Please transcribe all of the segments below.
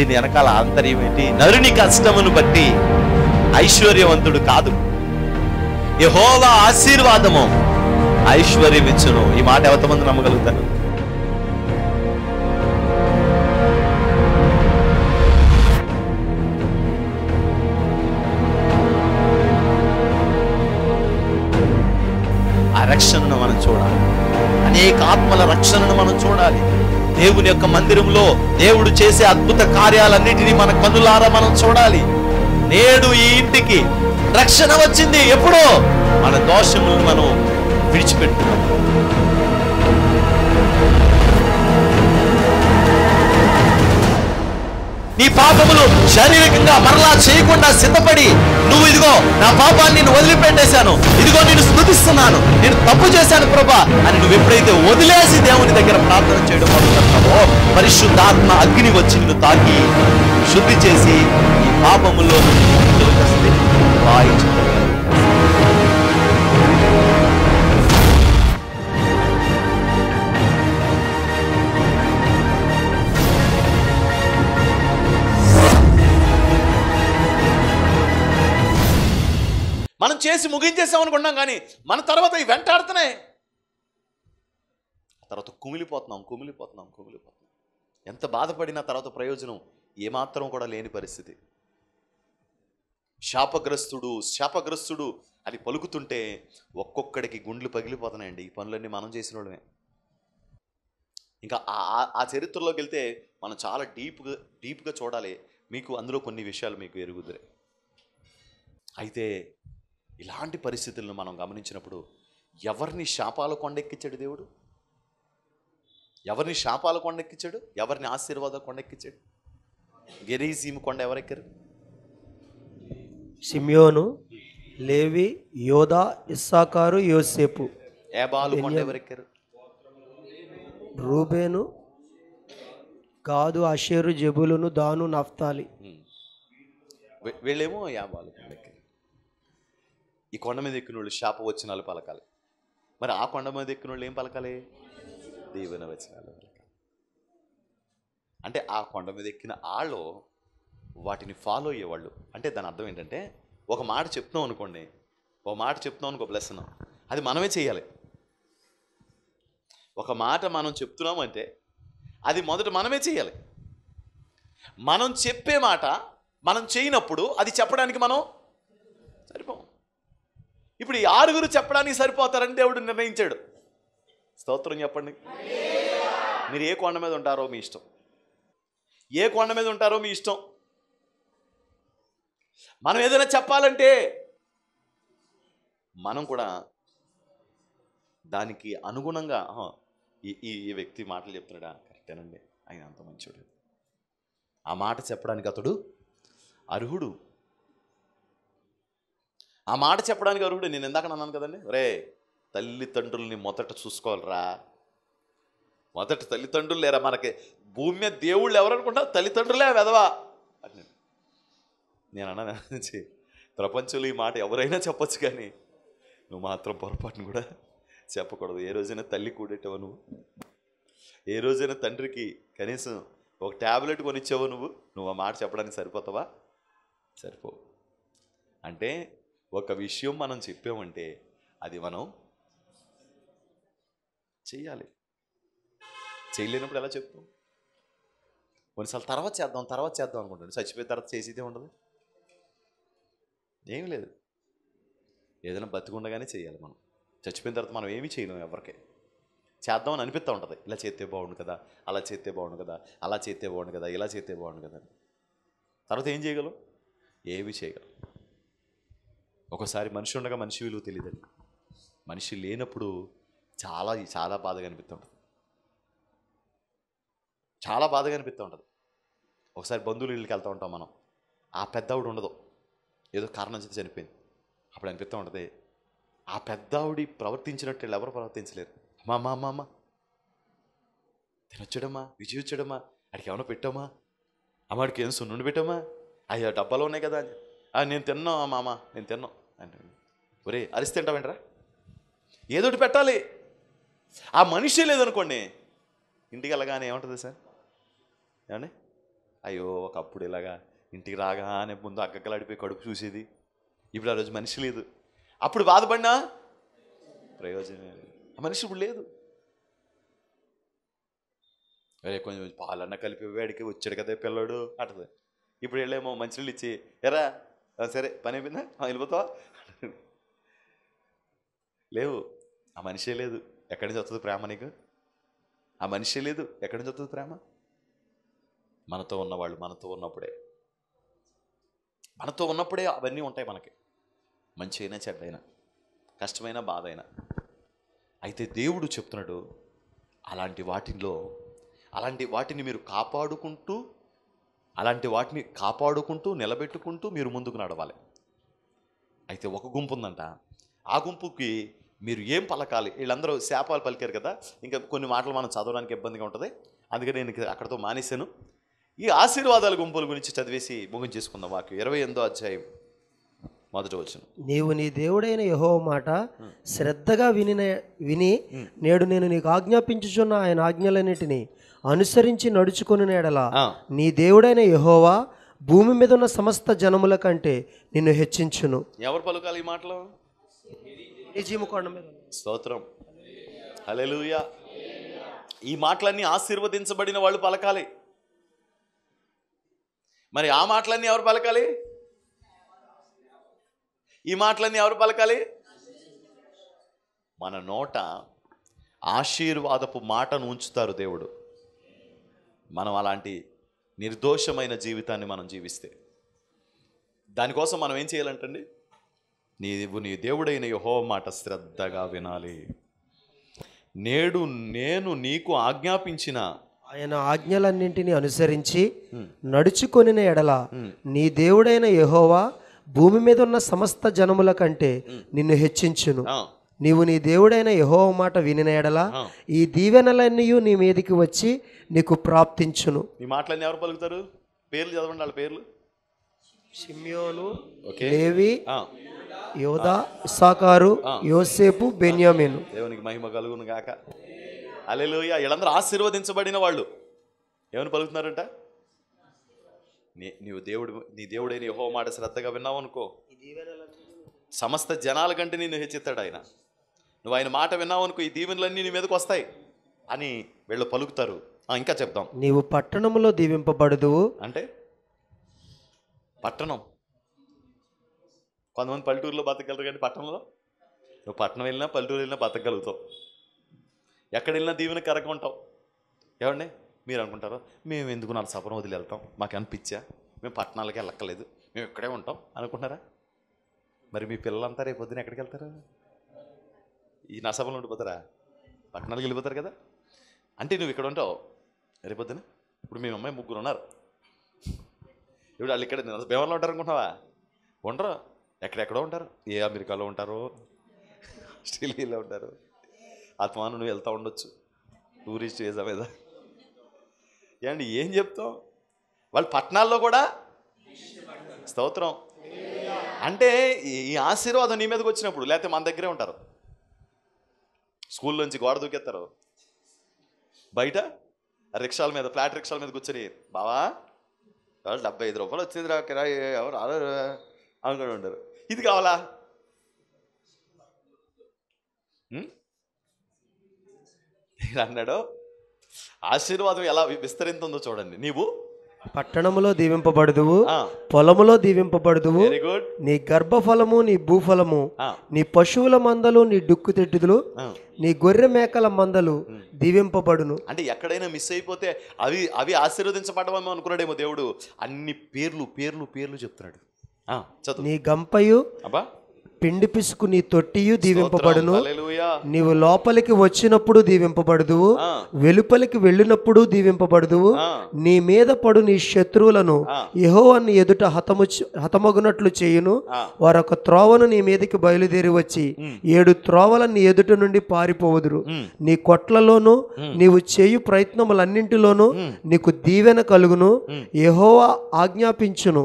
దీని వెనకాల ఆంతర్యం ఏంటి? నరుని కష్టమును బట్టి ఐశ్వర్యవంతుడు కాదు. యహోవా ఆశీర్వాదము ఐశ్వర్యం ఇచ్చును ఈ మాట ఎంతమంది నమ్మగలుగుతారు? ఆ రక్షణను మనం చూడాలి. అనేక ఆత్మల రక్షణను మనం చూడాలి. దేవుని యొక్క మందిరంలో దేవుడు చేసే అద్భుత కార్యాలన్నిటినీ మన కన్నులారా మనం చూడాలి. నేడు ఈ ఇంటికి రక్షణ వచ్చింది. ఎప్పుడో? మన దోషములను మనం విడిచిపెట్టుకున్నాం నీ పాపములు శారీరకంగా మరలా చేయకుండా సిద్ధపడి నువ్వు ఇదిగో నా పాపాన్ని నేను వదిలిపెట్టేశాను. ఇదిగో నేను స్థుతిస్తున్నాను. నేను తప్పు చేశాను ప్రభా అని నువ్వు ఎప్పుడైతే వదిలేసి దేవుని దగ్గర ప్రార్థన చేయడం మొదలుపెడతావో పరిశుద్ధాత్మ అగ్ని వచ్చి నిన్ను తాకి శుద్ధి చేసి ఈ పాపములో తొలగిస్తే చేసి ముగించేసాం అనుకున్నాం కానీ మన తర్వాత ఇవి వెంటాడుతున్నాయి తర్వాత కుమిలిపోతున్నాం కుమిలిపోతున్నాం కుమిలిపోతున్నాం. ఎంత బాధపడినా తర్వాత ప్రయోజనం ఏమాత్రం కూడా లేని పరిస్థితి. శాపగ్రస్తుడు శాపగ్రస్తుడు అని పలుకుతుంటే ఒక్కొక్కడికి గుండ్లు పగిలిపోతున్నాయండి. ఈ పనులన్నీ మనం చేసిన వాళ్ళమే ఇంకా ఆ- చరిత్రలోకి వెళ్తే మనం చాలా డీప్గా డీప్గా చూడాలి. మీకు అందులో కొన్ని విషయాలు మీకు ఎరుగుదురే. అయితే ఇలాంటి పరిస్థితులను మనం గమనించినప్పుడు ఎవరిని శాపాల కొండెక్కించాడు దేవుడు? ఎవరిని శాపాల కొండెక్కించాడు? ఎవరిని ఆశీర్వాద కొండెక్కించాడు? గెరీసీము కొండ ఎవరెక్కారు? సిమియోను లేవి యోధా ఇస్సాకారు యోసేపు. ఏబాలు కొండ ఎవరెక్కారు? రూబేను గాదు అషేరు జబులును దాను నఫ్తాలి. వీళ్ళేమో యాబాలు కొండ ఎక్కారు ఈ కొండ మీద ఎక్కిన వాళ్ళు శాప వచనాలు పలకాలి. మరి ఆ కొండ మీద ఎక్కిన వాళ్ళు ఏం పలకాలి? దీవెన వచనాలు పలకాలి. అంటే ఆ కొండ మీద ఎక్కిన ఆళ్ళు వాటిని ఫాలో అయ్యేవాళ్ళు. అంటే దాని అర్థం ఏంటంటే ఒక మాట చెప్తున్నాం అనుకోండి ఒక మాట చెప్తున్నాం అనుకో ప్లస్ అది మనమే చేయాలి. ఒక మాట మనం చెప్తున్నామంటే అది మొదట మనమే చేయాలి. మనం చెప్పే మాట మనం చేయనప్పుడు అది చెప్పడానికి మనం ఇప్పుడు ఈ ఆరుగురు చెప్పడానికి సరిపోతారని దేవుడు నిర్ణయించాడు. స్తోత్రం చెప్పండి. మీరు ఏ కొండ మీద ఉంటారో మీ ఇష్టం. ఏ కొండ మీద ఉంటారో మీ ఇష్టం. మనం ఏదైనా చెప్పాలంటే మనం కూడా దానికి అనుగుణంగా ఈ ఈ ఈ వ్యక్తి మాటలు చెప్తున్నాడా? కరెక్టేనండి. ఆయన అంత మంచోడు. ఆ మాట చెప్పడానికి అతడు అర్హుడు. ఆ మాట చెప్పడానికి అర్హుడు? నేను ఇందాక అన్నాను కదండి. రే తల్లిదండ్రుల్ని మొదట చూసుకోవాలిరా. మొదట తల్లిదండ్రులు లేరా మనకి? భూమి మీద దేవుళ్ళు ఎవరు అనుకుంటా తల్లిదండ్రులే వెదవా అని నేను అన్నాను ప్రపంచంలో ఈ మాట ఎవరైనా చెప్పొచ్చు కానీ నువ్వు మాత్రం పొరపాటును కూడా చెప్పకూడదు. ఏ రోజైనా తల్లి కూడేటావు నువ్వు? ఏ రోజైనా తండ్రికి కనీసం ఒక ట్యాబ్లెట్ కొనిచ్చావు నువ్వు? నువ్వు ఆ మాట చెప్పడానికి సరిపోతావా? సరిపోవు. అంటే ఒక విషయం మనం చెప్పామంటే అది మనం చేయాలి చేయలేనప్పుడు ఎలా చెప్తాం? కొన్నిసార్లు తర్వాత చేద్దాం తర్వాత చేద్దాం అనుకుంటాను. చచ్చిపోయిన తర్వాత చేసేదే ఉండదు. ఏం లేదు. ఏదైనా బతికుండగానే చేయాలి మనం. చచ్చిపోయిన తర్వాత మనం ఏమీ ఎవరికి. చేద్దాం చేద్దామని అనిపిస్తూ ఉంటుంది. ఇలా చేస్తే బాగుండు కదా అలా చేస్తే బాగుండు కదా అలా చేస్తే బాగుండు కదా ఇలా చేస్తే బాగుండు కదా అని. తర్వాత ఏం చేయగలం? ఏమి చేయగలం. ఒకసారి మనిషి ఉండగా మనిషి విలువ తెలియదండి మనిషి లేనప్పుడు చాలా చాలా బాధగా అనిపిస్తూ ఉంటుంది. చాలా బాధగా అనిపిస్తూ ఉంటుంది. ఒకసారి బంధువులు ఇళ్ళకి వెళ్తూ ఉంటాం మనం. ఆ పెద్దవిడ ఉండదు. ఏదో కారణం చేతి చనిపోయింది. అప్పుడు అనిపిస్తూ ఉంటుంది ఆ పెద్దవిడి ప్రవర్తించినట్టు వీళ్ళు ఎవరు ప్రవర్తించలేరు? అమ్మా అమ్మా అమ్మా అమ్మ. తినొచ్చడమ్మా విజయ్ వచ్చాడమ్మా అడికి ఏమైనా పెట్టామా? అమ్మాడికి ఏం సున్నుండి పెట్టామా? అయ్యా డబ్బాలో ఉన్నాయి కదా అని. నేను తిన్నాం మామ నేను తిన్నాం. అంటే ఒరే అరిస్తే తింటావేంట్రా? ఏదోటి పెట్టాలి. ఆ మనిషి లేదనుకోండి ఇంటికి వెళ్ళగానే ఏమంటుంది సార్? ఏమండి? అయ్యో ఒకప్పుడు ఇలాగా ఇంటికి రాగానే ముందు అక్కకలాడిపోయి కడుపు చూసేది. ఇప్పుడు ఆ రోజు మనిషి లేదు. అప్పుడు బాధపడినా? ప్రయోజనం లేదు. ఆ మనిషి ఇప్పుడు లేదు. అరే కొంచెం పాలన్న కలిపి వేడికి వచ్చాడు కదా పిల్లడు అంటది. ఇప్పుడు వెళ్ళేమో మంచినీళ్ళు ఇచ్చి ఎరా సరే పని అయిపోయిందా? వెళ్ళిపోతావా? లేవు. ఆ మనిషే లేదు. ఎక్కడి నుంచి వస్తుంది ప్రేమ నీకు? ఆ మనిషే లేదు. ఎక్కడి నుంచి వస్తుంది ప్రేమ? మనతో ఉన్నవాళ్ళు మనతో ఉన్నప్పుడే. మనతో ఉన్నప్పుడే అవన్నీ ఉంటాయి మనకి. మంచి అయినా చెడ్డైనా కష్టమైన బాధ అయినా అయితే దేవుడు చెప్తున్నాడు అలాంటి వాటిల్లో అలాంటి వాటిని మీరు కాపాడుకుంటూ అలాంటి వాటిని కాపాడుకుంటూ నిలబెట్టుకుంటూ మీరు ముందుకు నడవాలి. అయితే ఒక గుంపు ఉందంట. ఆ గుంపుకి మీరు ఏం పలకాలి? వీళ్ళందరూ శాపాలు పలికారు కదా? ఇంకా కొన్ని మాటలు మనం చదవడానికి ఇబ్బందిగా ఉంటుంది. అందుకని నేను అక్కడతో మానేశాను. ఈ ఆశీర్వాదాల గుంపుల గురించి చదివేసి ముగించేసుకుందాం వాక్యం ఇరవై ఎనిమిదో అధ్యాయం మొదట వచ్చిన నీవు నీ దేవుడైన యెహోవా మాట శ్రద్ధగా విని విని నేడు నేను నీకు ఆజ్ఞాపించుచున్న ఆయన ఆజ్ఞలన్నిటిని అనుసరించి నడుచుకుని నేడలా నీ దేవుడైన యెహోవా భూమి మీద ఉన్న సమస్త జనముల కంటే నిన్ను హెచ్చించును. ఎవరు పలుకాలి ఈ మాటలు? స్తోత్రం. హల్లెలూయా. ఈ మాటలన్నీ ఆశీర్వదించబడిన వాళ్ళు పలకాలి. మరి ఆ మాటలన్నీ ఎవరు పలకాలి? ఈ మాటలన్నీ ఎవరు పలకాలి? మన నోట ఆశీర్వాదపు మాటను ఉంచుతారు దేవుడు. మనం అలాంటి నిర్దోషమైన జీవితాన్ని మనం జీవిస్తే దానికోసం మనం ఏం చేయాలంటండి? నీవు నీ దేవుడైన యహో మాట శ్రద్ధగా వినాలి. నేడు నేను నీకు ఆజ్ఞాపించిన ఆయన ఆజ్ఞలన్నింటినీ అనుసరించి నడుచుకొనిన ఎడల నీ దేవుడైన యెహోవా భూమి మీద ఉన్న సమస్త జనముల కంటే నిన్ను హెచ్చించును. నీవు నీ దేవుడైన యెహోవా మాట వినిన ఎడల. ఈ దీవెనలన్నీ నీ మీదికి వచ్చి నీకు ప్రాప్తించును. ఈ మాటలన్నీ ఎవరు పలుకుతారు? పేర్లు చదవండి వాళ్ళ పేర్లు. షిమ్యోను లేవి యోధా ఇస్సాకారు యోసేపు బెన్యామీను. దేవునికి మహిమ కలుగును గాక. అలెలుయ వీళ్ళందరూ ఆశీర్వదించబడిన వాళ్ళు. ఏమని పలుకుతున్నారంట? నీ నీవు దేవుడు నీ దేవుడైన యహో మాట శ్రద్ధగా విన్నావు అనుకో సమస్త జనాల కంటే నిన్ను హెచ్చిస్తాడు ఆయన. నువ్వు ఆయన మాట విన్నావు అనుకో ఈ దీవెనలన్నీ నీ మీదకి వస్తాయి అని వీళ్ళు పలుకుతారు. ఇంకా చెప్దాం. నీవు పట్టణములో దీవింపబడదువు అంటే? పట్టణం. కొంతమంది పల్లెటూరులో బతకగలరు కానీ పట్టణంలో? నువ్వు పట్టణం వెళ్ళినా పల్లెటూరు వెళ్ళినా బతకగలుగుతావు. ఎక్కడ వెళ్ళినా దీవెన కరగ ఉంటావు. ఏమండి మీరు అనుకుంటారు? మేము ఎందుకు నా సపరం వదిలి వెళ్తాం? మాకు అనిపించా? మేము పట్టణాలకి వెళ్ళక్కలేదు మేము ఇక్కడే ఉంటాం. అనుకుంటున్నారా? మరి మీ పిల్లలంతా రేపు పొద్దున ఎక్కడికి వెళ్తారు? ఈ నా సభలో ఉండిపోతారా? పట్టణాలకు వెళ్ళిపోతారు కదా. అంటే నువ్వు ఇక్కడ ఉంటావు. రేపొద్దున ఇప్పుడు మీ అమ్మాయి ముగ్గురు ఉన్నారు. ఇప్పుడు వాళ్ళు ఇక్కడ భీమలో ఉంటారు అనుకుంటున్నావా? ఉండరు. ఎక్కడెక్కడో ఉంటారు. ఏ అమెరికాలో ఉంటారు ఆస్ట్రేలియాలో ఉంటారు. ఆత్మాను నువ్వు వెళ్తూ ఉండొచ్చు. టూరిస్ట్ వేసా మీద. ఏమండి ఏం చెప్తాం వాళ్ళు పట్టణాల్లో కూడా స్తోత్రం. అంటే ఈ- ఈ ఆశీర్వాదం నీ మీదకి వచ్చినప్పుడు లేకపోతే మన దగ్గరే ఉంటారు. స్కూల్ నుంచి గోడ దూకెత్తారు. బయట రిక్షాల మీద ఫ్లాట్ రిక్షాల మీద కూర్చొని బావా డెబ్బై ఐదు రూపాయలు వచ్చింది రా కిరాయి ఎవరు రాలేరు అనుకుని ఉంటారు. ఇది కావాలా? అన్నాడు ఆశీర్వాదం ఎలా విస్తరింతుందో చూడండి. నీవు పట్టణములో దీవింపబడదువు పొలములో దీవింపబడదువు. నీ గర్భఫలము నీ భూఫలము నీ పశువుల మందలు నీ డుక్కు తెట్టుదులు. నీ గొర్రె మేకల మందలు దీవింపబడును. అంటే ఎక్కడైనా మిస్ అయిపోతే అవి అవి ఆశీర్వదించబడమని అనుకున్నాడేమో దేవుడు? అన్ని పేర్లు పేర్లు పేర్లు చెప్తున్నాడు. నీ గంపయు అబ్బా. పిండి పిసుకు నీ తొట్టియు దీవింపబడును. నీవు లోపలికి వచ్చినప్పుడు దీవింపబడదువు ఆ, వెలుపలికి వెళ్ళినప్పుడు దీవింపబడదువు ఆ, నీ మీద పడు నీ శత్రువులను. ఆ. యెహోవాని ఎదుట హతము హతమగునట్లు చేయును. వారొక త్రోవను నీ మీదకి బయలుదేరి వచ్చి ఏడు త్రోవల నీ ఎదుట నుండి పారిపోవుదురు. నీ కొట్లలోను నీవు చేయు ప్రయత్నములన్నింటిలోనూ నీకు దీవెన కలుగును. యెహోవా ఆజ్ఞాపించును.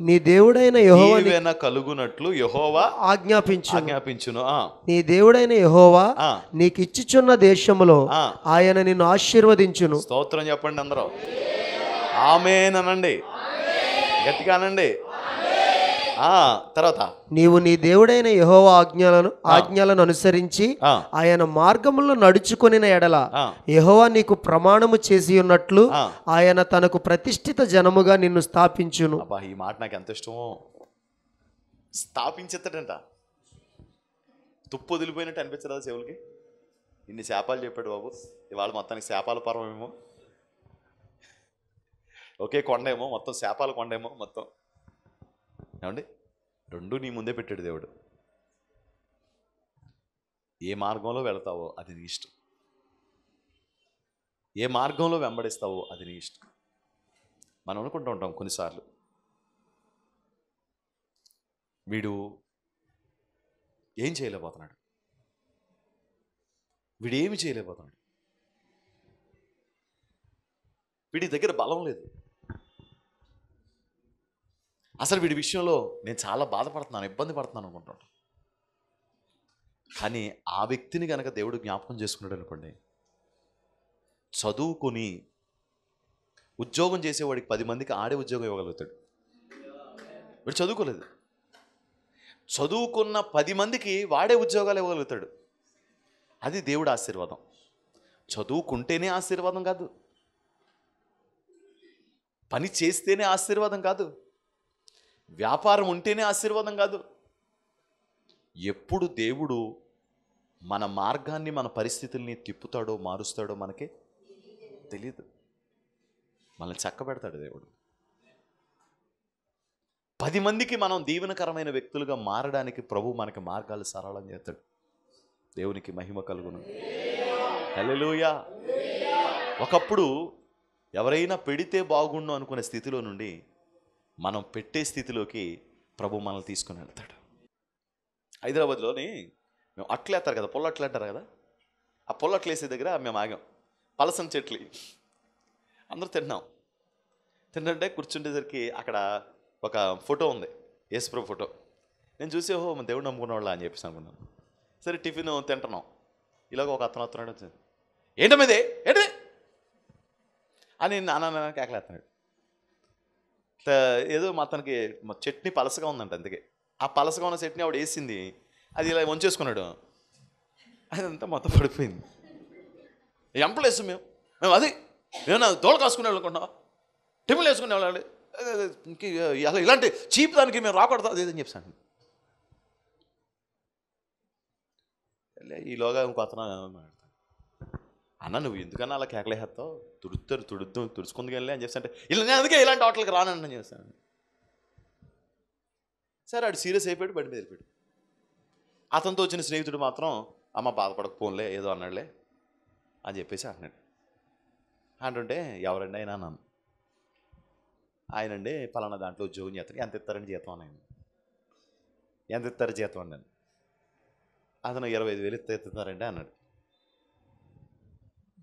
నీ దేవుడైన యెహోవా కలుగునట్లు యహోవా ఆజ్ఞాపించును. ఆజ్ఞాపించును. నీ దేవుడైన యెహోవా నీకు ఇచ్చిచున్న దేశములో. ఆయన నిన్ను ఆశీర్వదించును. స్తోత్రం చెప్పండి అందరూ. ఆమెనండి గట్టిగా అనండి. ఆ, తర్వాత. నీవు నీ దేవుడైన యెహోవా ఆజ్ఞలను ఆజ్ఞలను అనుసరించి ఆయన మార్గములో నడుచుకొనిన ఎడల యెహోవా నీకు ప్రమాణము చేసి ఉన్నట్లు. ఆయన తనకు ప్రతిష్ఠిత జనముగా నిన్ను స్థాపించును. ఈ మాట నాకు ఎంత ఇష్టమో. స్థాపించేస్తాడంట తుప్పు వదిలిపోయినట్టు అనిపించదా చెవులకి ఇన్ని శాపాలు చెప్పాడు బాబు. ఇవాళ మొత్తానికి శాపాల పర్వమేమో. ఒకే కొండేమో మొత్తం శాపాల కొండేమో మొత్తం. ఏమండి? రెండు నీ ముందే పెట్టాడు దేవుడు. ఏ మార్గంలో వెళతావో అది నీ ఇష్టం. ఏ మార్గంలో వెంబడిస్తావో అది నీ ఇష్టం. మనం అనుకుంటూ ఉంటాం కొన్నిసార్లు. వీడు ఏం చేయలేకపోతున్నాడు. వీడు ఏమి చేయలేకపోతున్నాడు. వీడి దగ్గర బలం లేదు. అసలు వీడి విషయంలో నేను చాలా బాధపడుతున్నాను ఇబ్బంది పడుతున్నాను అనుకుంటాను. కానీ ఆ వ్యక్తిని కనుక దేవుడు జ్ఞాపకం చేసుకున్నాడు అనుకోండి చదువుకొని ఉద్యోగం చేసేవాడికి పది మందికి ఆడే ఉద్యోగం ఇవ్వగలుగుతాడు. వీడు చదువుకోలేదు. చదువుకున్న పది మందికి వాడే ఉద్యోగాలు ఇవ్వగలుగుతాడు. అది దేవుడు ఆశీర్వాదం. చదువుకుంటేనే ఆశీర్వాదం కాదు. పని చేస్తేనే ఆశీర్వాదం కాదు. వ్యాపారం ఉంటేనే ఆశీర్వాదం కాదు. ఎప్పుడు దేవుడు మన మార్గాన్ని మన పరిస్థితుల్ని తిప్పుతాడో మారుస్తాడో మనకి తెలియదు మనల్ని చక్కబెడతాడు దేవుడు. పది మందికి మనం దీవెనకరమైన వ్యక్తులుగా మారడానికి ప్రభు మనకి మార్గాలు సరళం చేస్తాడు. దేవునికి మహిమ కలుగును. హల్లెలూయా. ఒకప్పుడు ఎవరైనా పెడితే బాగుండు అనుకునే స్థితిలో నుండి మనం పెట్టే స్థితిలోకి ప్రభు మనల్ని తీసుకుని వెళ్తాడు. హైదరాబాద్లోని మేము అట్లు వేస్తారు కదా పొల్లట్లు అంటారు కదా? ఆ పొల్లట్లు వేసే దగ్గర మేము ఆగాం. పలసం చెట్లు. అందరూ తిన్నాం. తింటుంటే కూర్చుండేసరికి అక్కడ ఒక ఫోటో ఉంది. యేసుప్రభు ఫోటో. నేను చూసి ఓహో మన దేవుడు నమ్ముకున్నవాళ్ళ అని చెప్పేసి అనుకున్నాను. సరే టిఫిన్ తింటున్నాం. ఇలాగ ఒక అతను వస్తున్నాడు వచ్చింది ఏంటమ్మది ఏంటిది? అని నాన్న కేకలేస్తున్నాడు. ఏదో మా అతనికి చట్నీ పలసగా ఉందంట అందుకే. ఆ పలసగా ఉన్న చట్నీ ఆవిడ వేసింది. అది ఇలా వంచేసుకున్నాడు. అదంతా మొత్తం పడిపోయింది. ఎంపలు వేస్తాం మేము. మేము అది మేము దోళ కాసుకునే అనుకుంటున్నావా? టిఫిన్లు వేసుకునే వాళ్ళు ఇంక ఇలాంటి చీప్ దానికి మేము రాకూడదు అదేదని చెప్పాను ఈలోగా ఇంకో అతను అన్న నువ్వు ఎందుకన్నా అలా కేకలేస్తావు తుడుతారు తుడుద్దు తుడుచుకుందుకు వెళ్ళి అని చెప్పి అంటే ఇలా నేను అందుకే ఇలాంటి హోటల్కి రానని చేస్తాను సరే ఆడు సీరియస్ అయిపోయాడు బండి మీద వెళ్ళిపోయాడు. అతనితో వచ్చిన స్నేహితుడు మాత్రం అమ్మ బాధపడకపోన్లే ఏదో అన్నాడులే అని చెప్పేసి అన్నాడు అంటుంటే ఎవరండి అయినా నన్ను? ఆయనండి పలానా దాంట్లో ఉద్యోగం చేస్తాడు. ఎంత ఇస్తారని జీతం అని ఆయన ఎంత ఇస్తారు జీతం అన్నాను అతను ఇరవై ఐదు వేలు ఇస్తారండి అన్నాడు.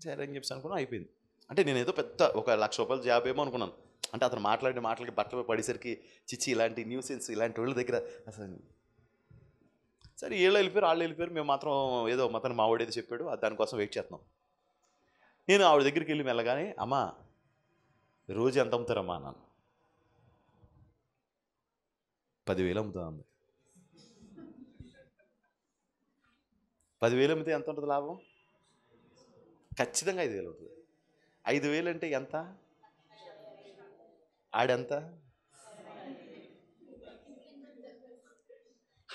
సరే అని చెప్పి అనుకున్నా అయిపోయింది. అంటే నేను ఏదో పెద్ద ఒక లక్ష రూపాయలు జాబ్ ఏమో అనుకున్నాను. అంటే అతను మాట్లాడిన మాటలకి బట్టలు పడేసరికి చిచ్చి ఇలాంటి న్యూసెన్స్ ఇలాంటి వాళ్ళ దగ్గర అసలు సరే వీళ్ళు వెళ్ళిపోయారు వాళ్ళు వెళ్ళిపోయారు. మేము మాత్రం ఏదో మాత్రం మా ఏదో చెప్పాడు దానికోసం వెయిట్ చేస్తున్నాం. నేను ఆవిడ దగ్గరికి వెళ్ళి మెల్లగానే అమ్మా రోజు ఎంత అమ్ముతారమ్మా? అన్నాను. పదివేలు అమ్ముతా ఉంది. పదివేలు అమ్మితే ఎంత ఉంటుంది లాభం? ఖచ్చితంగా ఐదు వేలు ఉంటుంది. ఐదు వేలు అంటే ఎంత? ఆడెంత?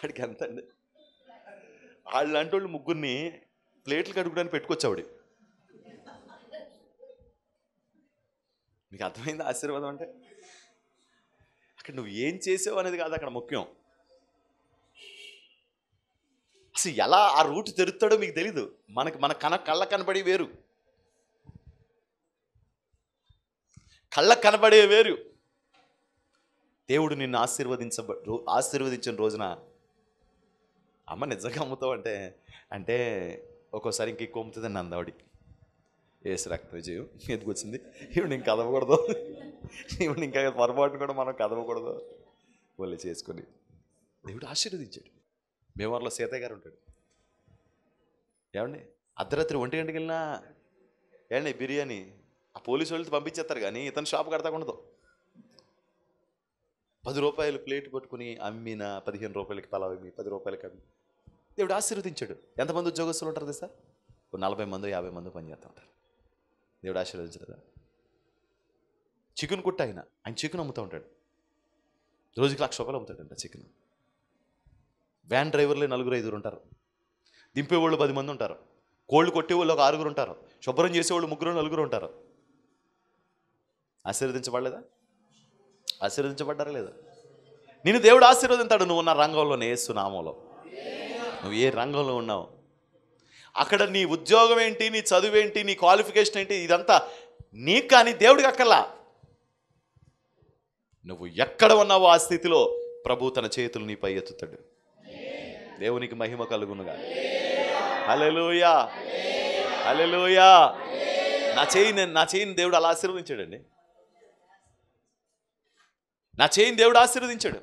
ఆడికి ఎంత అండి? వాళ్ళు లాంటి వాళ్ళు ముగ్గురిని ప్లేట్లు కడుగుడానికి పెట్టుకొచ్చావిడి. మీకు అర్థమైంది ఆశీర్వాదం అంటే? అక్కడ నువ్వు ఏం చేసావు అనేది కాదు అక్కడ ముఖ్యం. అసలు ఎలా ఆ రూట్ తెరుస్తాడో మీకు తెలీదు. మనకి మన కన కళ్ళ కనబడి వేరు. కళ్ళ కనబడే వేరు. దేవుడు నిన్ను ఆశీర్వదించ ఆశీర్వదించిన రోజున అమ్మ నిజంగా అమ్ముతావు అంటే అంటే ఒక్కోసారి ఇంక ఎక్కువ అమ్ముతుందండి అందావిడి ఏసు రక్త విజయం ఎందుకు వచ్చింది? ఇవి ఇంకా కదవకూడదు. ఈవిడ ఇంకా పొరపాటు కూడా మనం కదవకూడదు. వాళ్ళు చేసుకొని. దేవుడు ఆశీర్వదించాడు. భీమవరంలో సీతయ్య గారు ఉంటాడు. ఏమండి? అర్ధరాత్రి ఒంటి గంటకి వెళ్ళినా ఏమండి బిర్యానీ? ఆ పోలీసు వాళ్ళు పంపించేస్తారు కానీ ఇతను షాప్ కడతాకుండదు పది రూపాయలు ప్లేట్ పట్టుకుని అమ్మిన పదిహేను రూపాయలకి పలావ్ అమ్మి పది రూపాయలకి అమ్మి. దేవుడు ఆశీర్వదించాడు. ఎంతమంది ఉద్యోగస్తులు ఉంటారు తెలుసా? ఒక నలభై మంది యాభై మంది పనిచేస్తూ ఉంటారు. దేవుడు ఆశీర్వదించలేదా? చికెన్ కుట్ట ఆయన ఆయన చికెన్ అమ్ముతూ ఉంటాడు. రోజుకి లక్ష రూపాయలు అమ్ముతాడంట చికెన్. వ్యాన్ డ్రైవర్లే నలుగురు ఐదుగురు ఉంటారు. దింపేవాళ్ళు పది మంది ఉంటారు. కోళ్ళు కొట్టేవాళ్ళు ఒక ఆరుగురు ఉంటారు. శుభ్రం చేసేవాళ్ళు ముగ్గురు నలుగురు ఉంటారు. ఆశీర్వదించబడలేదా? ఆశీర్వదించబడ్డారా లేదా? నేను దేవుడు ఆశీర్వదింతాడు నువ్వు ఉన్న రంగంలోనే ఏసు నామంలో నువ్వు ఏ రంగంలో ఉన్నావు? అక్కడ నీ ఉద్యోగం ఏంటి నీ చదువు ఏంటి నీ క్వాలిఫికేషన్ ఏంటి ఇదంతా నీకు కానీ దేవుడికి అక్కర్లా. నువ్వు ఎక్కడ ఉన్నావో ఆ స్థితిలో ప్రభు తన చేతులు నీపై ఎత్తుతాడు. దేవునికి మహిమ కలుగునుగా. అలెలుయా అలెలుయా నా చేయి నేను నా చేయిని దేవుడు అలా ఆశీర్వదించాడండి. నా చేయిని దేవుడు ఆశీర్వదించాడు.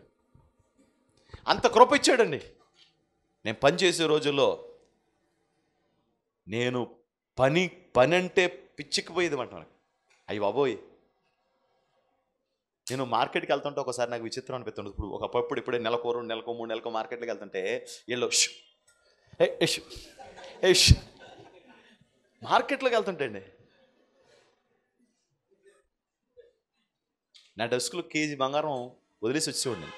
అంత కృప ఇచ్చాడండి. నేను పని చేసే రోజుల్లో నేను పని పని అంటే పిచ్చికిపోయేది అంటున్నాను అయ్యి బాబోయ్. నేను మార్కెట్కి వెళ్తుంటే ఒకసారి నాకు విచిత్రం అనిపిస్తుంది. ఇప్పుడు ఒకప్పుడు ఇప్పుడే నెలకో రెండు నెలకో మూడు నెలకో మార్కెట్కి వెళ్తుంటే వీళ్ళు ష్. ఏ మార్కెట్లోకి వెళ్తుంటే అండి. నా డెస్క్లో కేజీ బంగారం వదిలేసి వచ్చేవాడిని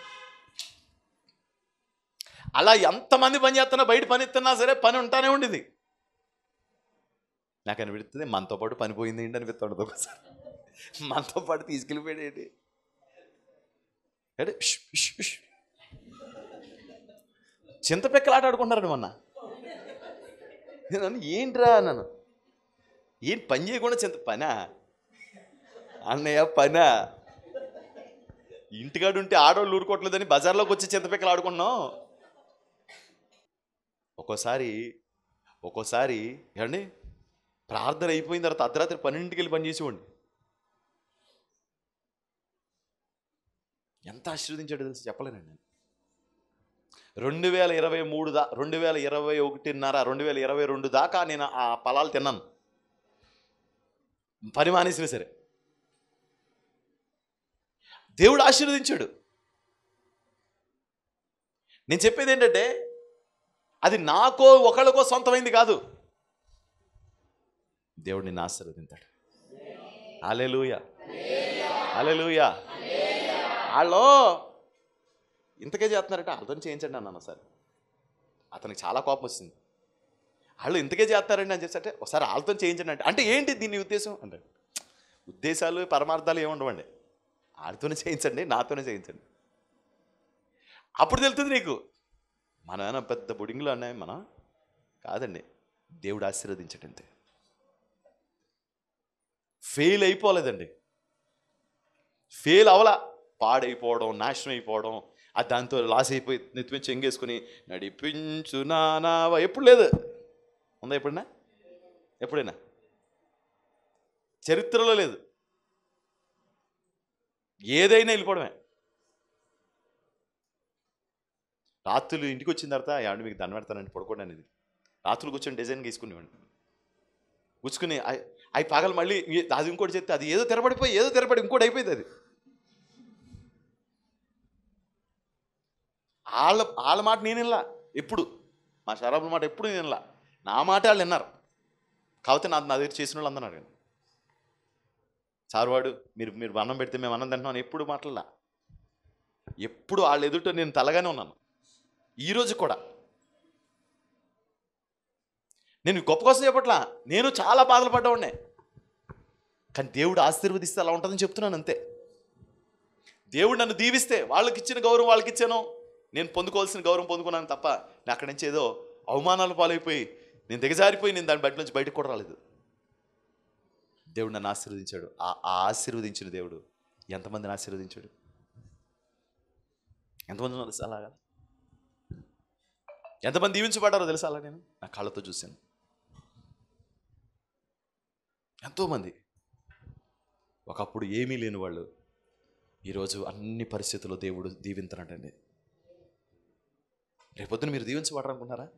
అలా ఎంతమంది పని చేస్తున్నా బయట పని ఇస్తున్నా సరే పని ఉంటానే ఉండేది నాకు అనిపిస్తుంది మనతో పాటు పనిపోయింది ఏంటి అనిపిస్తుండదు ఒకసారి. మనతో పాటు తీసుకెళ్ళిపోయాడు ఏంటి? అంటే చింతపెక్కలాట ష్, మొన్న? నేను ఏంట్రా అన్నాను. ఏం పని చేయకుండా చింత పనా? అన్నయ్య పనా? ఇంటికాడు ఉంటే ఆడవాళ్ళు ఊరుకోవట్లేదని బజార్లోకి వచ్చి చింతపిక్కలు ఆడుకున్నాం ఒక్కోసారి ఒక్కోసారి ఏమండి? ప్రార్థన అయిపోయిన తర్వాత అర్ధరాత్రి పన్నెండింటికి వెళ్ళి పనిచేసేవాడిని. ఎంత ఆశీర్వదించాడో తెలిసి? చెప్పలేనండి నేను. రెండు వేల ఇరవై మూడు దా రెండు వేల ఇరవై ఒకటిన్నర రెండు వేల ఇరవై రెండు దాకా నేను ఆ ఫలాలు తిన్నాను. పని మానేసినా సరే. దేవుడు ఆశీర్వదించాడు. నేను చెప్పేది ఏంటంటే అది నాకో ఒకళ్ళకో సొంతమైంది కాదు. దేవుడు నిన్ను ఆశీర్వదింతాడు అలెలుయ అలెలుయ వాళ్ళు ఇంతకే చేస్తున్నారట వాళ్ళతో చేయించండి అన్నాను సార్. అతనికి చాలా కోపం వచ్చింది. వాళ్ళు ఇంతకే చేస్తారండి అని చెప్పి అంటే ఒకసారి వాళ్ళతో చేయించండి అంటే అంటే ఏంటి దీని ఉద్దేశం? అంటే ఉద్దేశాలు పరమార్థాలు ఏముండవండి ఆడితోనే చేయించండి నాతోనే చేయించండి. అప్పుడు తెలుస్తుంది నీకు. మన పెద్ద బుడింగ్లో ఉన్నాయి మన కాదండి. దేవుడు ఆశీర్వదించటంతే ఫెయిల్ అయిపోలేదండి. ఫెయిల్ అవలా పాడైపోవడం నాశనం అయిపోవడం ఆ దాంతో లాస్ అయిపోయి నెత్తిమీద చెంగేసుకుని నడిపించు నానావా ఎప్పుడు లేదు. ఉందా ఎప్పుడైనా? ఎప్పుడైనా? చరిత్రలో లేదు. ఏదైనా వెళ్ళిపోవడమే. రాత్రులు ఇంటికి వచ్చిన తర్వాత ఏమంటే మీకు దండ పెడతానండి పడుకోండి అనేది. రాత్రులు కూర్చొని డిజైన్ గీసుకునేవాడిని. కూర్చుకుని అవి పగలు మళ్ళీ అది ఇంకోటి చెప్తే అది ఏదో తెరబడిపోయి ఏదో తెరబడి ఇంకోటి అయిపోయింది అది. వాళ్ళ వాళ్ళ మాట నేను వినలా ఎప్పుడు. మా షరాబుల మాట ఎప్పుడు నేను వినలా. నా మాట వాళ్ళు విన్నారు. కాకపోతే నా నా దగ్గర చేసిన వాళ్ళు అందరూ అడిగాను సార్వాడు మీరు మీరు అన్నం పెడితే మేము అన్నం తింటున్నాం ఎప్పుడు మాట్లాడలా. ఎప్పుడు వాళ్ళ ఎదుట నేను తలగానే ఉన్నాను. ఈరోజు కూడా. నేను గొప్ప కోసం చెప్పట్లా. నేను చాలా బాధలు పడ్డవాడినే. కానీ దేవుడు ఆశీర్వదిస్తే అలా ఉంటుందని చెప్తున్నాను అంతే. దేవుడు నన్ను దీవిస్తే వాళ్ళకి ఇచ్చిన గౌరవం వాళ్ళకి ఇచ్చాను నేను పొందుకోవాల్సిన గౌరవం పొందుకున్నాను తప్ప నేను అక్కడి నుంచి ఏదో అవమానాలు పాలైపోయి నేను దిగజారిపోయి నేను దాని బయట నుంచి బయటకు కూడా రాలేదు. దేవుడు నన్ను ఆశీర్వదించాడు. ఆ ఆశీర్వదించిన దేవుడు ఎంతమందిని ఆశీర్వదించాడు? ఎంతమంది తెలుసు అలాగా? ఎంతమంది దీవించబడ్డారో తెలుసా అలా నేను? నా కళ్ళతో చూశాను. ఎంతోమంది. ఒకప్పుడు ఏమీ లేని వాళ్ళు. ఈరోజు అన్ని పరిస్థితుల్లో దేవుడు దీవింతనటండి. రేపొద్దున మీరు దీవించబడరు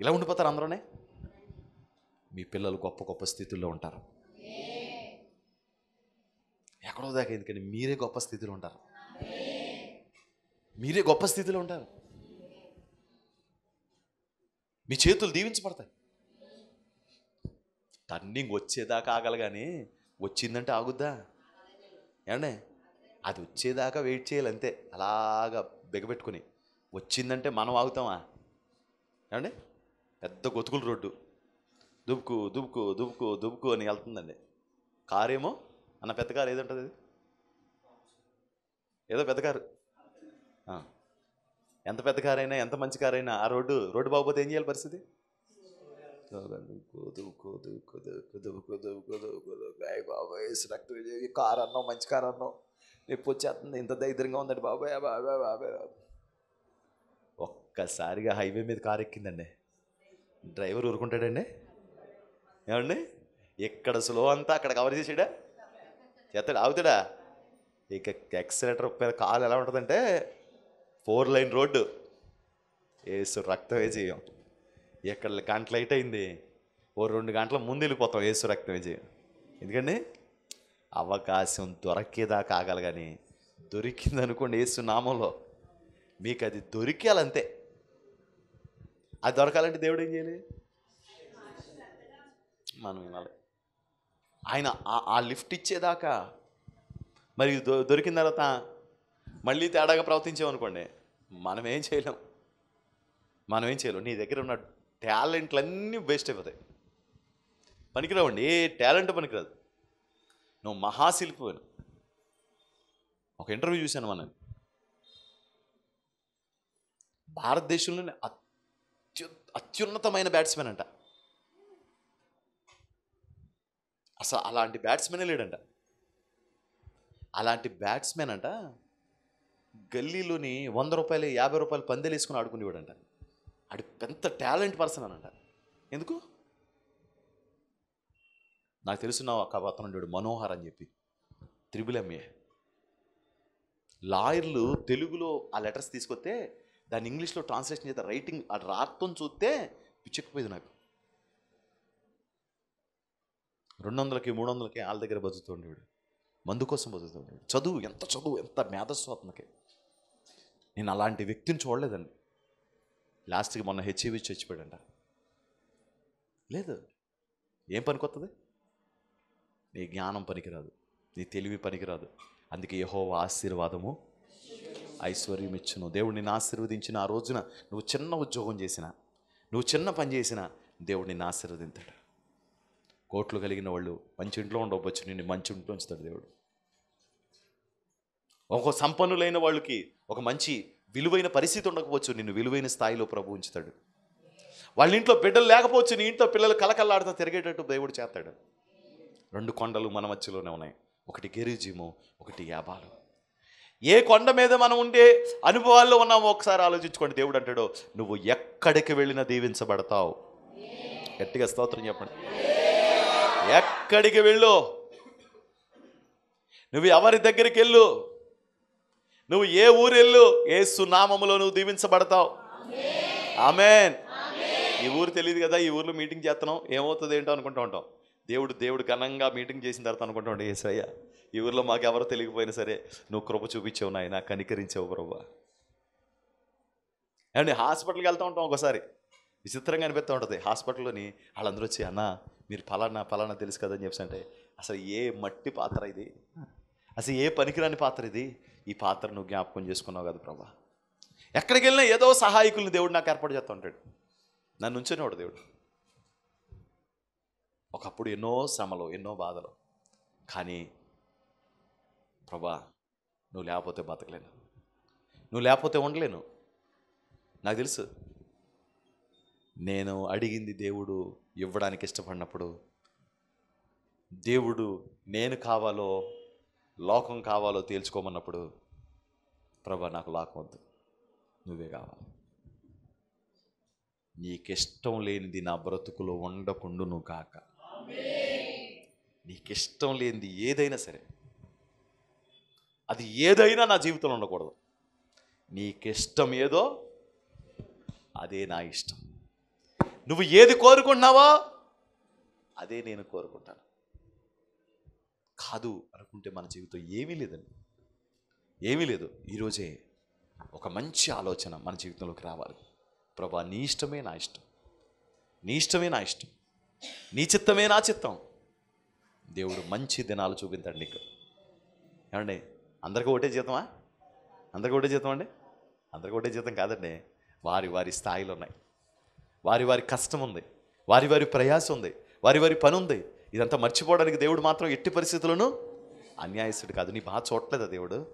ఇలా ఉండిపోతారు అందరూనే? మీ పిల్లలు గొప్ప గొప్ప స్థితుల్లో ఉంటారు. ఎక్కడో దాకా ఎందుకంటే మీరే గొప్ప స్థితిలో ఉంటారు. మీరే గొప్ప స్థితిలో ఉంటారు. మీ చేతులు దీవించబడతాయి. టర్నింగ్ వచ్చేదాకా ఆగలగానే కానీ వచ్చిందంటే ఆగుద్దా? ఏమండే? అది వచ్చేదాకా వెయిట్ చేయాలి అంతే. అలాగా బిగబెట్టుకుని. వచ్చిందంటే మనం ఆగుతామా? ఏమండి? పెద్ద గొతుకుల రోడ్డు. దుబుకు దుబుకు దుబుకు దుబుకు అని వెళ్తుందండి. కారేమో? అన్న పెద్ద కారు ఏదంటుంది అది? ఏదో పెద్ద కారు. ఎంత పెద్ద కారైనా ఎంత మంచి కారైనా ఆ రోడ్డు రోడ్డు బాగోపోతే ఏం చేయాలి పరిస్థితి? అయ్యి బాబాయ్ సెలెక్ట్ కార్ అన్నావు మంచి కార్ అన్నావు. రేపు వచ్చేస్తుంది ఇంత దైద్యంగా ఉందండి బాబాయ్ బాబాయ్ బాబాయ్ ఒక్కసారిగా హైవే మీద కారు ఎక్కిందండి. డ్రైవర్ ఊరుకుంటాడండి. ఏమండి? ఇక్కడ స్లో అంతా అక్కడ కవర్ చేసాడా? చేస్తాడు? ఆగుతాడా? ఇక ఎక్సలేటర్ మీద కాలు ఎలా ఉంటుందంటే ఫోర్ లైన్ రోడ్డు. ఏసు రక్తమే చేయం ఎక్కడ గంట లైట్ అయింది. ఓ రెండు గంటల ముందు వెళ్ళిపోతాం ఏసు రక్తం చేయం ఎందుకండి? అవకాశం దొరకేదాకా ఆగాలి కానీ దొరికింది అనుకోండి ఏసు నామంలో. మీకు అది దొరికేయాలంతే అది దొరకాలంటే దేవుడు ఏం చేయాలి? మనం వినాలి. ఆయన ఆ- ఆ లిఫ్ట్ ఇచ్చేదాకా. మరి దొరికిన తర్వాత మళ్ళీ తేడాగా ప్రవర్తించామనుకోండి మనం ఏం చేయలేం. మనం ఏం చేయలేం. నీ దగ్గర ఉన్న టాలెంట్లన్నీ వేస్ట్ అయిపోతాయి. పనికిరావండి ఏ టాలెంట్ పనికిరాదు. నువ్వు మహాశిల్పివను ఒక ఇంటర్వ్యూ చూశాను మనం భారతదేశంలోనే అత్యు అత్యున్నతమైన బ్యాట్స్మెన్ అంట. అసలు అలాంటి బ్యాట్స్మెనే లేడంట. అలాంటి బ్యాట్స్మెన్ అంట గల్లీలోని వంద రూపాయలు యాభై రూపాయలు పందెలు వేసుకుని ఆడుకునేవాడంట. ఆడు పెద్ద టాలెంట్ పర్సన్ అనంట ఎందుకు? నాకు తెలిసిన ఒక అతను ఉండేవాడు మనోహర్ అని చెప్పి. త్రిబుల్ ఎంఏ లాయర్లు తెలుగులో ఆ లెటర్స్ తీసుకొస్తే దాన్ని ఇంగ్లీష్లో ట్రాన్స్లేషన్ చేస్తే రైటింగ్ ఆ రాత్తం చూస్తే పిచ్చెక్కిపోయింది నాకు. రెండు వందలకి మూడు వందలకి వాళ్ళ దగ్గర బతుకుతుండేవాడు మందు కోసం బతుకుతుండేవాడు చదువు ఎంత చదువు ఎంత మేధస్సు అతనికి. నేను అలాంటి వ్యక్తిని చూడలేదండి. లాస్ట్కి మొన్న హెచ్ఐవి చచ్చిపోయాడంట. లేదు. ఏం పనికొస్తుంది నీ జ్ఞానం పనికిరాదు. నీ తెలివి పనికిరాదు. అందుకే యహో ఆశీర్వాదము ఐశ్వర్యం ఇచ్చును దేవుడు నిన్ను ఆశీర్వదించిన ఆ రోజున నువ్వు చిన్న ఉద్యోగం చేసినా నువ్వు చిన్న పని చేసినా దేవుడు నిన్ను ఆశీర్వదింతాడు. కోట్లు కలిగిన వాళ్ళు మంచి ఇంట్లో ఉండవచ్చు నిన్ను మంచి ఇంట్లో ఉంచుతాడు దేవుడు. ఒక సంపన్నులైన వాళ్ళకి ఒక మంచి విలువైన పరిస్థితి ఉండకపోవచ్చు. నిన్ను విలువైన స్థాయిలో ప్రభు ఉంచుతాడు. వాళ్ళ ఇంట్లో బిడ్డలు లేకపోవచ్చు నీ ఇంట్లో పిల్లలు కలకల్లాడుతూ తిరిగేటట్టు దేవుడు చేస్తాడు. రెండు కొండలు మన మధ్యలోనే ఉన్నాయి. ఒకటి గెరిజీము ఒకటి యాబాలు. ఏ కొండ మీద మనం ఉండే అనుభవాల్లో ఉన్నామో ఒకసారి ఆలోచించుకోండి. దేవుడు అంటాడు నువ్వు ఎక్కడికి వెళ్ళినా దీవించబడతావు. గట్టిగా స్తోత్రం చెప్పండి. ఎక్కడికి వెళ్ళు? నువ్వు ఎవరి దగ్గరికి వెళ్ళు? నువ్వు ఏ ఊరు వెళ్ళు ఏ సునామములో నువ్వు దీవించబడతావు. ఆమెన్. ఈ ఊరు తెలియదు కదా ఈ ఊర్లో మీటింగ్ చేస్తున్నాం. ఏమవుతుంది ఏంటో అనుకుంటూ ఉంటాం. దేవుడు దేవుడు ఘనంగా మీటింగ్ చేసిన తర్వాత అనుకుంటూ ఉంటాం ఏసయ్య ఈ ఊర్లో మాకు ఎవరో తెలియకపోయినా సరే నువ్వు కృప చూపించావు నాయన కనికరించావు ప్రభా. ఏమండి హాస్పిటల్కి వెళ్తూ ఉంటాం ఒకసారి. విచిత్రంగా అనిపిస్తూ ఉంటుంది. హాస్పిటల్లోని వాళ్ళందరూ వచ్చి అన్న మీరు ఫలానా ఫలానా తెలుసు కదని చెప్పి అంటే అసలు ఏ మట్టి పాత్ర ఇది? అసలు ఏ పనికిరాని పాత్ర ఇది? ఈ పాత్ర నువ్వు జ్ఞాపకం చేసుకున్నావు కదా ప్రభా. ఎక్కడికి వెళ్ళినా ఏదో సహాయకుల్ని దేవుడు నాకు ఏర్పాటు చేస్తూ ఉంటాడు. నన్ను ఉంచేవాడు దేవుడు. ఒకప్పుడు ఎన్నో శ్రమలు ఎన్నో బాధలు. కానీ ప్రభా నువ్వు లేకపోతే బతకలేను. నువ్వు లేకపోతే ఉండలేను. నాకు తెలుసు. నేను అడిగింది దేవుడు ఇవ్వడానికి ఇష్టపడినప్పుడు దేవుడు నేను కావాలో లోకం కావాలో తేల్చుకోమన్నప్పుడు ప్రభా నాకు లోకం వద్దు. నువ్వే కావాలి. నీకిష్టం లేనిది నా బ్రతుకులో ఉండకుండును కాక నీకిష్టం లేనిది ఏదైనా సరే అది ఏదైనా నా జీవితంలో ఉండకూడదు. నీకిష్టం ఏదో అదే నా ఇష్టం. నువ్వు ఏది కోరుకుంటున్నావో అదే నేను కోరుకుంటాను. కాదు అనుకుంటే మన జీవితం ఏమీ లేదండి. ఏమీ లేదు. ఈరోజే ఒక మంచి ఆలోచన మన జీవితంలోకి రావాలి. ప్రభా నీ ఇష్టమే నా ఇష్టం. నీ ఇష్టమే నా ఇష్టం. నీ చిత్తమే నా చిత్తం. దేవుడు మంచి దినాలు చూపించాడు నీకు. ఏమండి? అందరికీ ఒకటే జీతమా? అందరికీ ఒకటే జీతం అండి? అందరికీ ఒకటే జీతం కాదండి. వారి వారి స్థాయిలు ఉన్నాయి. వారి వారి కష్టం ఉంది. వారి వారి ప్రయాసం ఉంది. వారి వారి పని ఉంది. ఇదంతా మర్చిపోవడానికి దేవుడు మాత్రం ఎట్టి పరిస్థితులను అన్యాయస్తుడు కాదు. నీ బాధ చూడలేదా దేవుడు?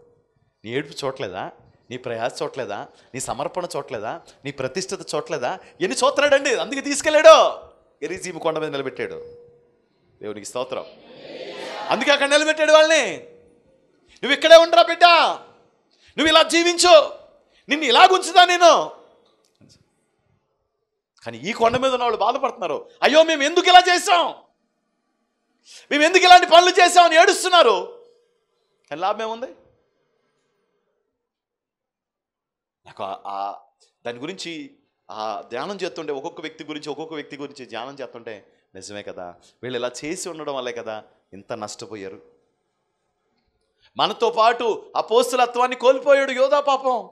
నీ ఏడుపు చూడలేదా నీ ప్రయాస చూడలేదా నీ సమర్పణ చూడలేదా నీ ప్రతిష్టత చూడలేదా ఎన్ని చూస్తున్నాడండి? అందుకే తీసుకెళ్ళాడు. ఎరిజీమి కొండ మీద నిలబెట్టాడు. దేవునికి స్తోత్రం. అందుకే అక్కడ నిలబెట్టాడు వాళ్ళని. నువ్వు ఇక్కడే ఉండరా బిడ్డ? నువ్వు ఇలా జీవించు. నిన్ను ఇలా ఉంచుదా నేను. కానీ ఈ కొండ మీద ఉన్న వాళ్ళు బాధపడుతున్నారు. అయ్యో మేము ఎందుకు ఇలా చేసాం మేము ఎందుకు ఇలాంటి పనులు చేసామని ఏడుస్తున్నారు? కానీ లాభం ఏముంది? నాకు ఆ- దాని గురించి ఆ ధ్యానం చేస్తుంటే ఒక్కొక్క వ్యక్తి గురించి ఒక్కొక్క వ్యక్తి గురించి ధ్యానం చేస్తుంటే నిజమే కదా. వీళ్ళు ఇలా చేసి ఉండడం వల్లే కదా ఇంత నష్టపోయారు. మనతో పాటు ఆ పోస్తులత్వాన్ని కోల్పోయాడు యోధా పాపం.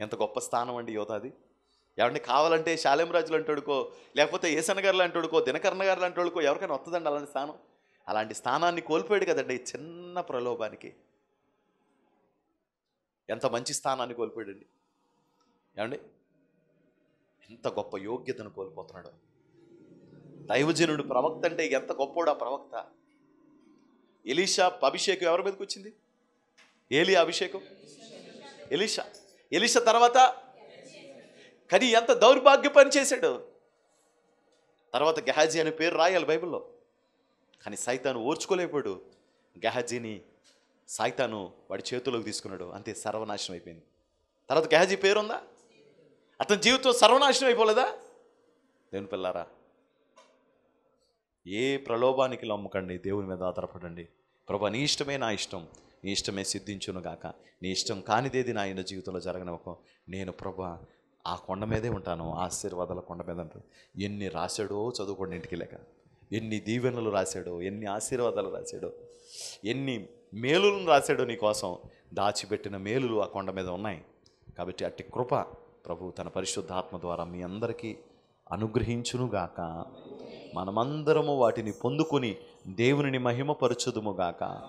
ఎంత గొప్ప స్థానం అండి యోధాది ఎవరిని కావాలంటే శాలెం రాజులు అంటాడుకో లేకపోతే ఏసన్న గారు అంటాడుకో దినకర్ణ గారు అంటాడుకో ఎవరికైనా వస్తుందండి అలాంటి స్థానం? అలాంటి స్థానాన్ని కోల్పోయాడు కదండి చిన్న ప్రలోభానికి. ఎంత మంచి స్థానాన్ని కోల్పోయాడండి. ఏమండి? ఎంత గొప్ప యోగ్యతను కోల్పోతున్నాడు. దైవజనుడు ప్రవక్త అంటే ఎంత గొప్పోడు ఆ ప్రవక్త? ఎలీషా అభిషేకం ఎవరి మీదకి వచ్చింది? ఏలి అభిషేకం? ఎలీషా. ఎలీషా తర్వాత కానీ ఎంత దౌర్భాగ్య పని చేశాడు. తర్వాత గెహాజీ అనే పేరు రాయాలి బైబిల్లో. కానీ సైతాను ఓర్చుకోలేకపోయాడు. గెహాజీని సైతాను వాడి చేతుల్లోకి తీసుకున్నాడు. అంతే సర్వనాశనం అయిపోయింది. తర్వాత గెహాజీ పేరుందా? అతని జీవితం సర్వనాశనం అయిపోలేదా? దేవుని పిల్లారా ఏ ప్రలోభానికి లొమ్మకండి. దేవుని మీద ఆధారపడండి. ప్రభా నీ ఇష్టమే నా ఇష్టం. నీ ఇష్టమే సిద్ధించును గాక నీ ఇష్టం కానిదేది నా ఆయన జీవితంలో జరగనవకం నేను ప్రభా ఆ కొండ మీదే ఉంటాను ఆశీర్వాదాల కొండ మీద ఉంటాను. ఎన్ని రాశాడో చదువుకోండి ఇంటికి లేక ఎన్ని దీవెనలు రాశాడో ఎన్ని ఆశీర్వాదాలు రాశాడో ఎన్ని మేలులను రాశాడో నీకోసం దాచిపెట్టిన మేలులు ఆ కొండ మీద ఉన్నాయి. కాబట్టి అట్టి కృప ప్రభు తన పరిశుద్ధాత్మ ద్వారా మీ అందరికీ అనుగ్రహించునుగాక. మనమందరము వాటిని పొందుకొని దేవునిని మహిమపరచుదుముగాక.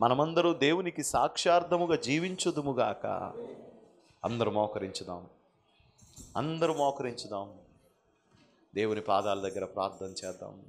మనమందరూ దేవునికి సాక్షార్థముగా జీవించుదుముగాక. అందరూ మోకరించుదాం. అందరూ మోకరించుదాం. దేవుని పాదాల దగ్గర ప్రార్థన చేద్దాం.